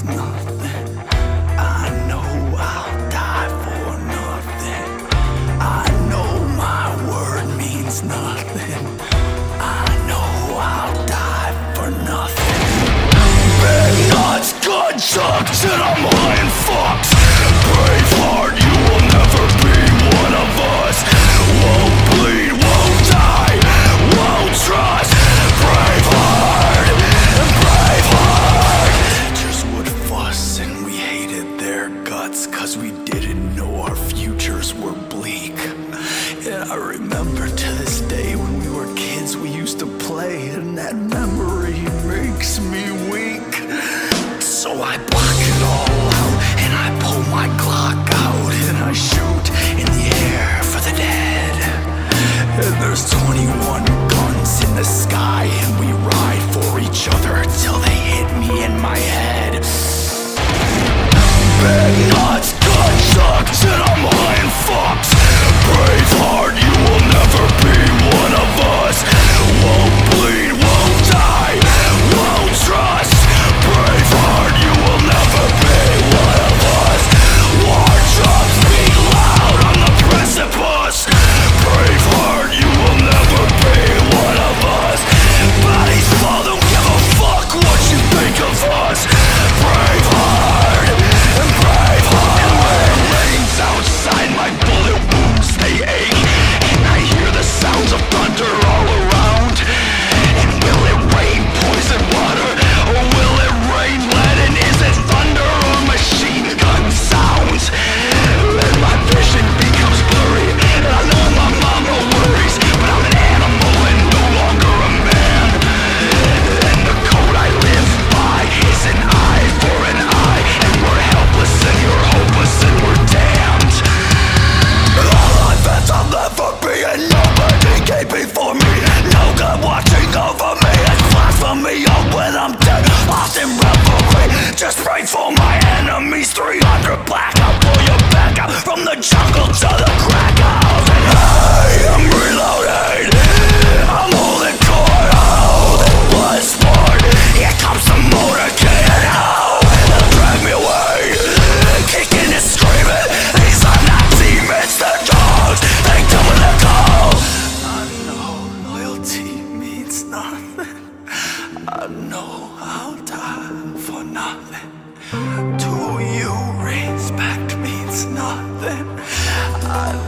it's not. remember to this day when we were kids we used to play, and that memory makes me and to the crack of I'm reloaded. I'm holding Here comes the motorcade. Now they'll drag me away, kicking and screaming. These are not demons, they're dogs. They do what they're. I know loyalty means nothing. I know die for nothing. You, respect means nothing something. I